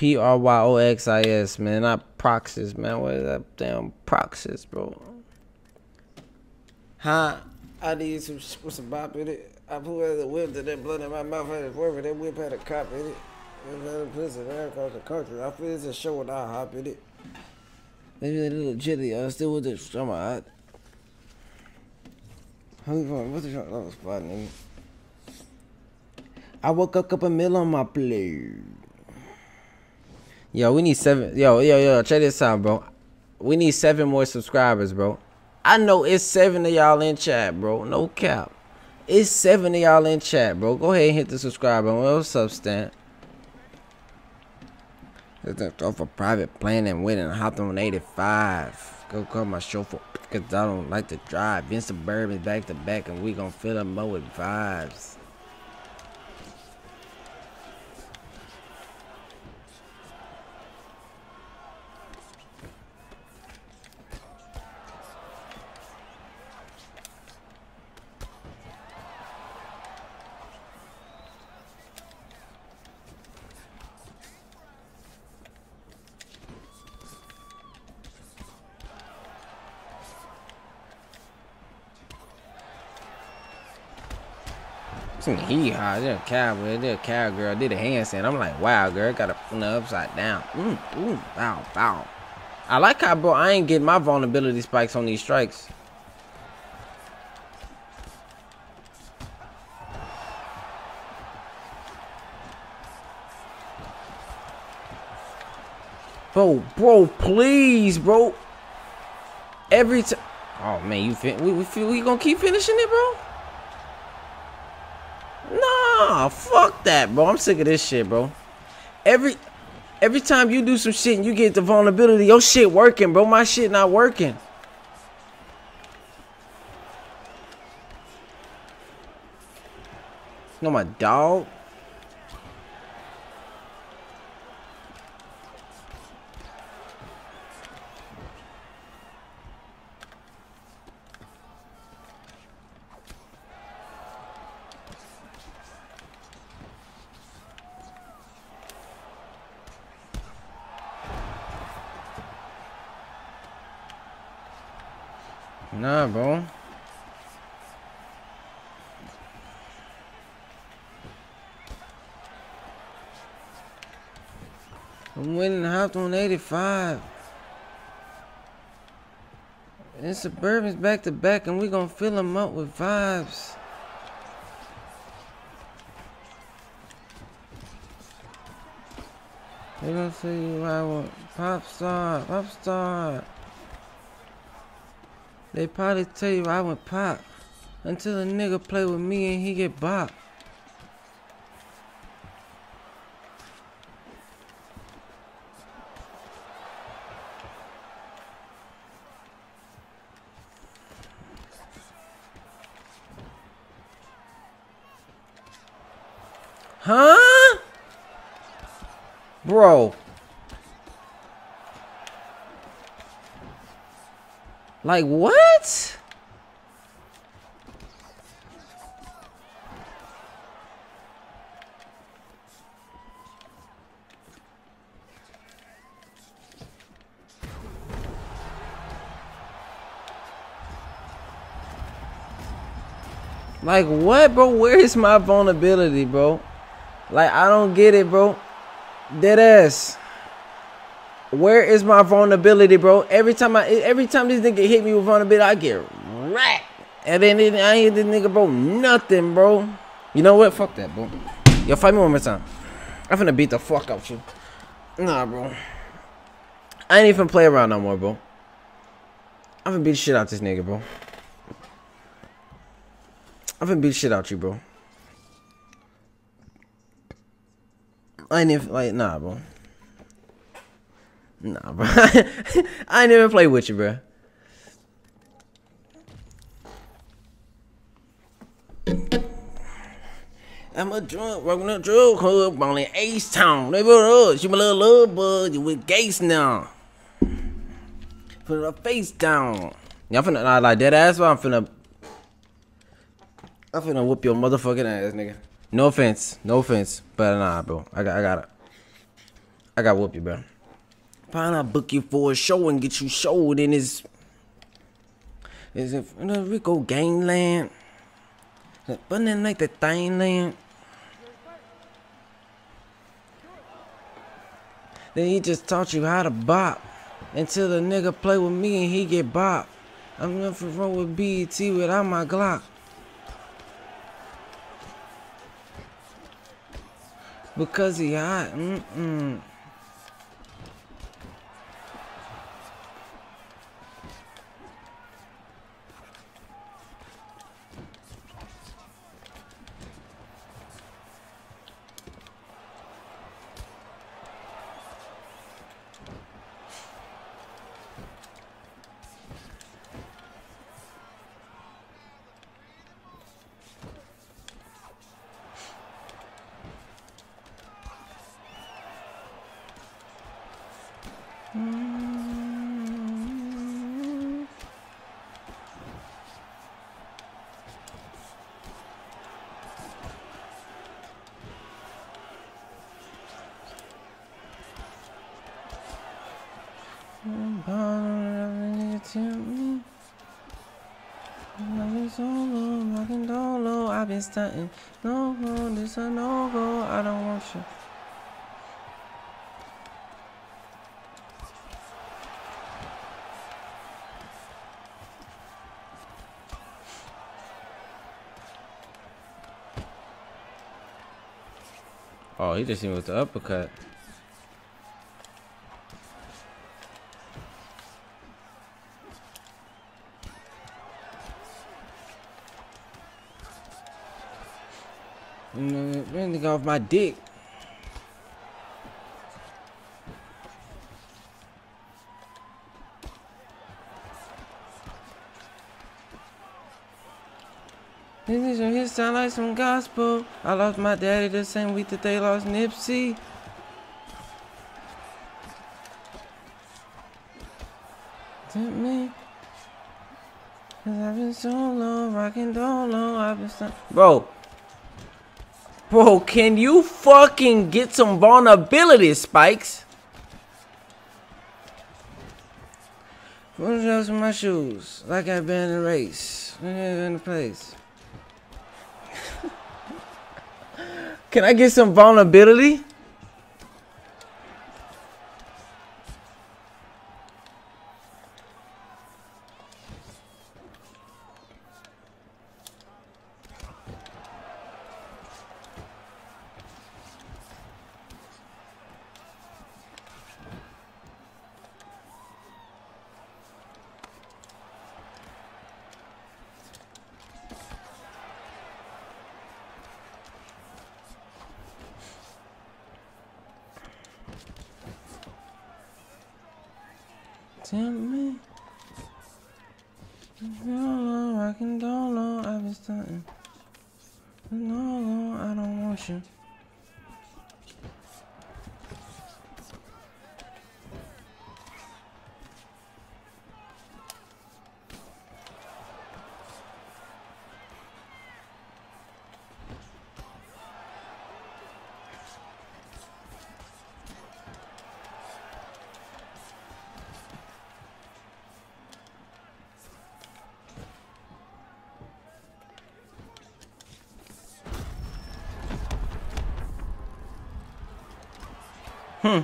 P R Y O X I S, man. Not Proxys, man. What is that damn Proxys, bro? Huh? I need some with some bop in it. I put the whip to that blood in my mouth had it That whip had a cop in it. And him pussy there across the country. I feel it's a show and I hop in it. Maybe a little chilly. I still with the summer oh hot. What's the shot? Oh, that was fun, nigga. I woke up a meal on my plate. Yo, we need seven. Yo, yo, yo, check this out, bro. We need seven more subscribers, bro. I know it's seven of y'all in chat, bro. No cap. It's seven of y'all in chat, bro. Go ahead and hit the subscribe button. What's up, Stan? Off a private plane and went and hopped on 85. Go call my chauffeur because I don't like to drive. Been suburban back to back and we gonna fill up with vibes. Some hee haw, they're a cowboy, they're a cowgirl, did a handstand. I'm like, wow, girl, got a the upside down. Mm, ooh, bow, bow. I like how, bro, I ain't getting my vulnerability spikes on these strikes. Bro, bro, please, bro. Every time. Oh man, you fin we we, we gonna keep finishing it, bro? Nah, fuck that, bro. I'm sick of this shit, bro. Every every time you do some shit and you get the vulnerability, your shit working, bro. My shit not working. Know my dog? Nah, bro. I'm winning hopped on 85. And Suburban's back to back, and we're gonna fill them up with vibes. They gonna say you I want pop star, pop star. They probably tell you I went pop until a nigga play with me and he get bop. Huh? Bro. Like what? Like what, bro? Where is my vulnerability, bro? Like I don't get it, bro. Dead ass. Where is my vulnerability, bro? Every time I, every time this nigga hit me with vulnerability, I get racked. And then I ain't this nigga, bro, nothing, bro. You know what? Fuck that, bro. Yo, fight me one more time. I'm finna beat the fuck out you. Nah, bro. I ain't even play around no more, bro. I'm finna beat the shit out this nigga, bro. I'm finna beat the shit out you, bro. I ain't even, like, nah, bro. Nah, bro. I ain't even play with you, bro. I'm a drunk, working a drug hub on in Ace Town. They put us, you my little love bud, you with Gates now. Put a face down. Y'all finna, nah, like that ass, I'm finna, I'm finna whoop your motherfucking ass, nigga. No offense, no offense, but nah, bro. I got, I got. I got whoop you, bro. I'll book you for a show and get you showed in his. Is it the Rico Gangland? But then like the thing land. Then he just taught you how to bop. Until the nigga play with me and he get bop. I'm nothing wrong with BET without my Glock. Because he hot. Mm-mm. Stunting. No, no, this a no go. I don't want you. Oh, he just hit me with the uppercut. Mm, Man, Really off my dick. This hit sound like some gospel. I lost my daddy the same week that they lost Nipsey. Tempt me. Cause I've been so low, rockin' low, I've been so Bro. Bro, can you fucking get some vulnerability, Spikes? Put just my shoes, like I've been in a race, in a place. Can I get some vulnerability? Tempt me. No, I can don't know. I've been stunting. No, no, I don't want you. Hmm.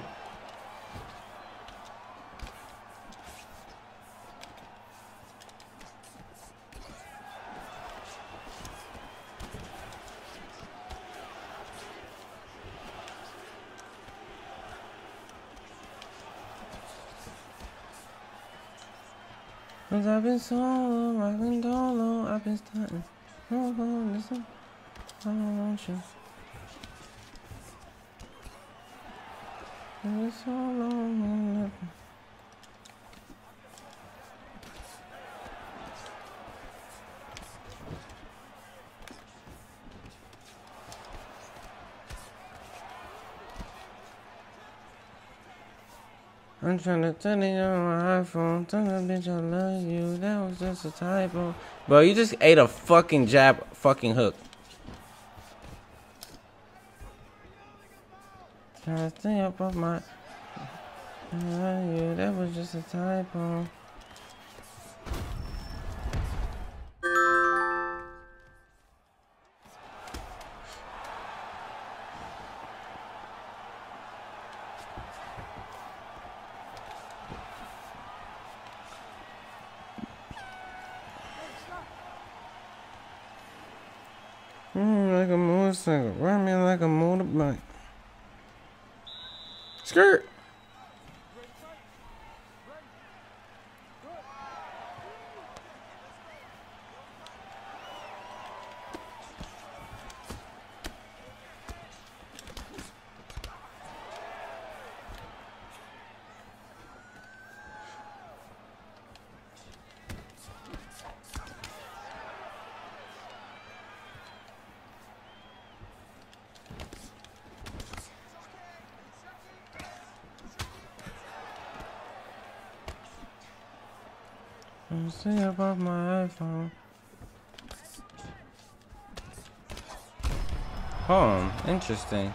Cause I've been solo, I've been dolo, I've been starting. Oh, oh, listen, I don't want you. I'm trying to turn it on my iPhone. Tell that bitch I love you. That was just a typo. Bro, you just ate a fucking jab fucking hook. Up on my yeah, that was just a typo. Mm, like a motorcycle. Run me like a motorbike. Skirt. I'm see about my iPhone. Oh, interesting.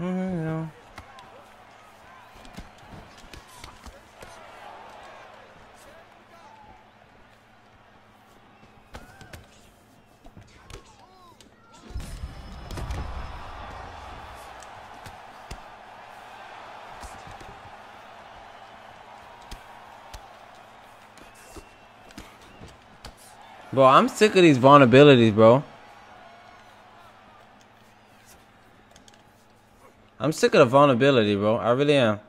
Bro, I'm sick of these vulnerabilities, bro. I'm sick of the vulnerability, bro. I really am.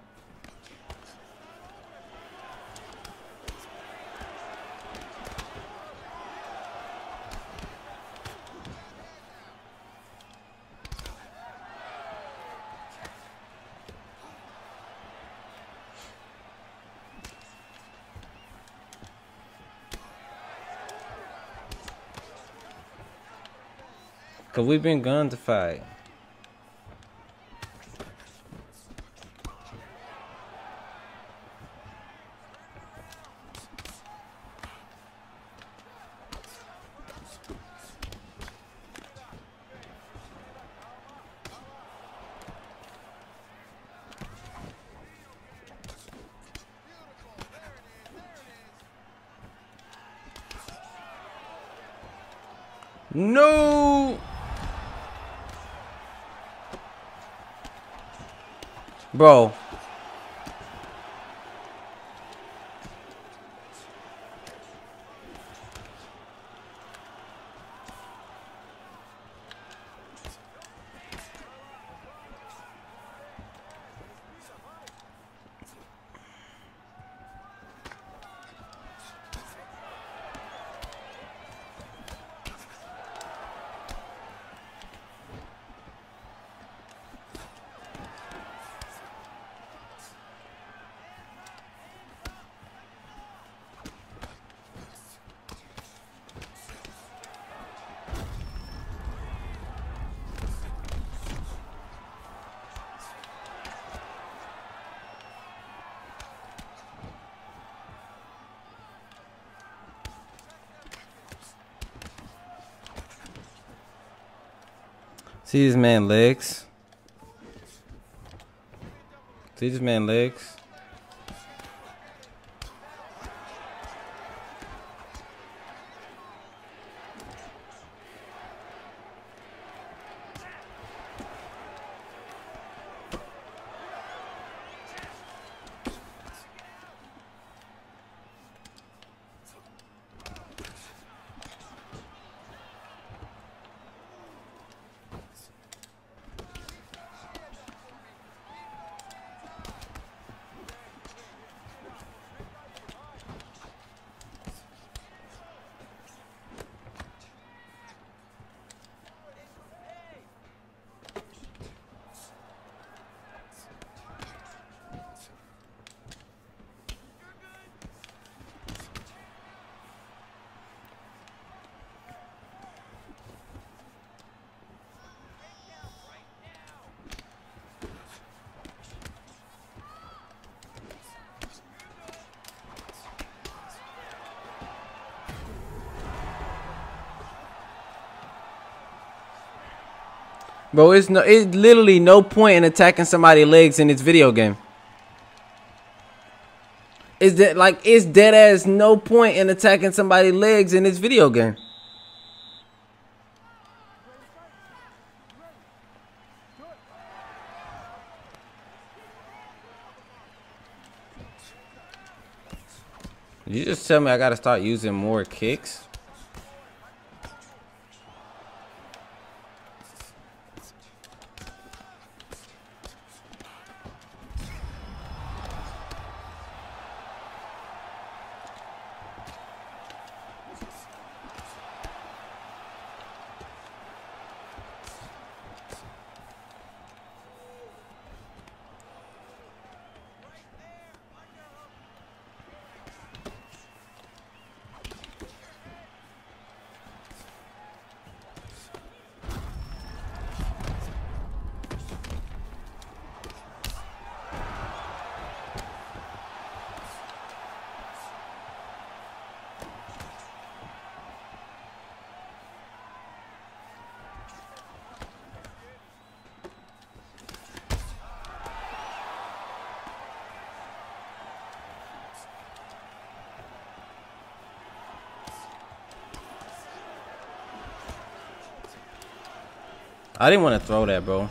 Cause we've been gun No. Bro. See this man legs. See this man legs. Bro, it's no it's literally no point in attacking somebody's legs in this video game. Is that like it's dead ass no point in attacking somebody's legs in this video game. you just tell me I gotta start using more kicks? I didn't want to throw that, bro.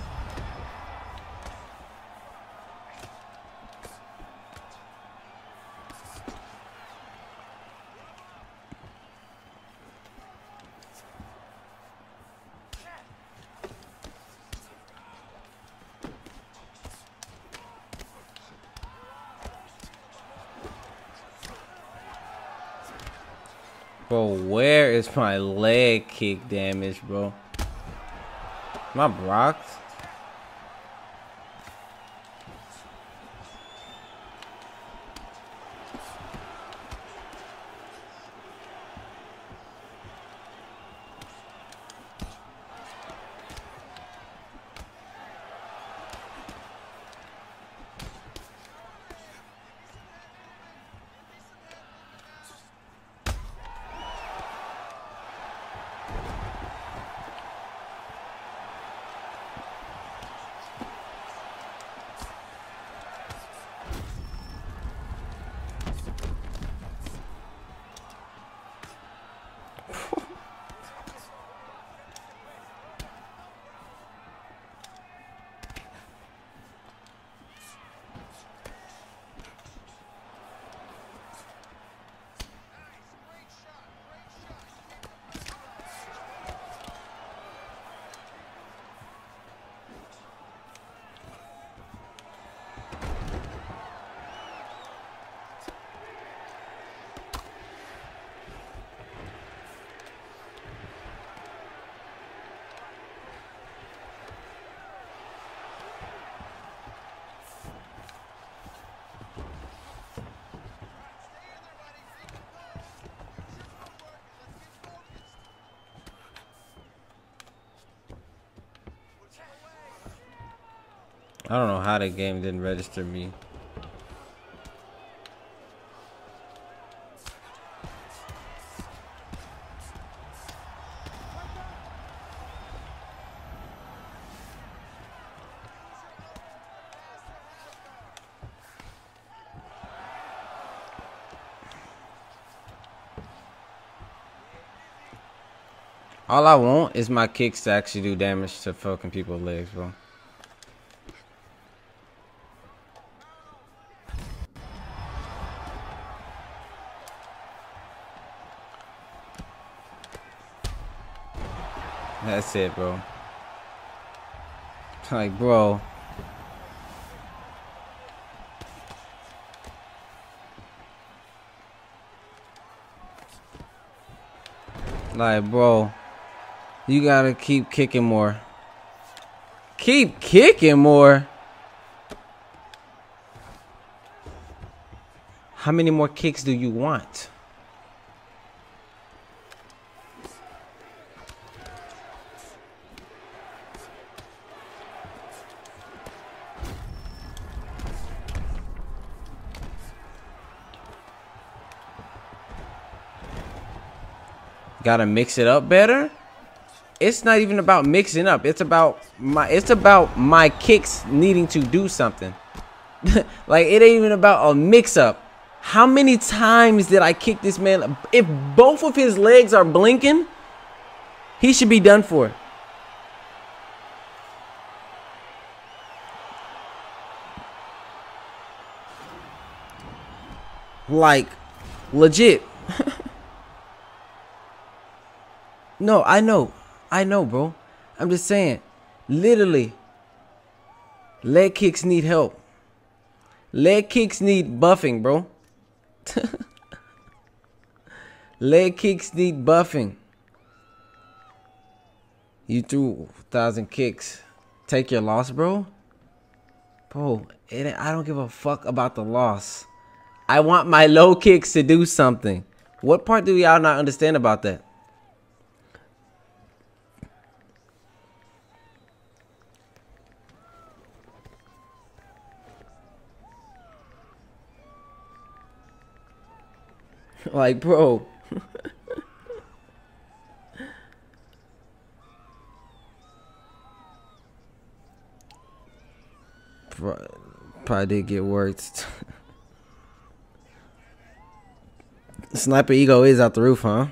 Bro, where is my leg kick damage, bro? Am I blocked? I don't know how the game didn't register me. All I want is my kicks to actually do damage to fucking people's legs, bro. That's it, bro. Like, bro. Like, bro. You gotta keep kicking more. Keep kicking more? How many more kicks do you want? Gotta mix it up better. it's not even about mixing up. It's about my it's about my kicks needing to do something. like it ain't even about a mix up. How many times did I kick this man? If both of his legs are blinking, he should be done for. Like, legit. No, I know. I know, bro. I'm just saying. Literally. Leg kicks need help. Leg kicks need buffing, bro. Leg kicks need buffing. You threw thousand kicks. Take your loss, bro. Bro, it, I don't give a fuck about the loss. I want my low kicks to do something. What part do y'all not understand about that? Like, bro. Probably did get worked. Sniper ego is out the roof, huh?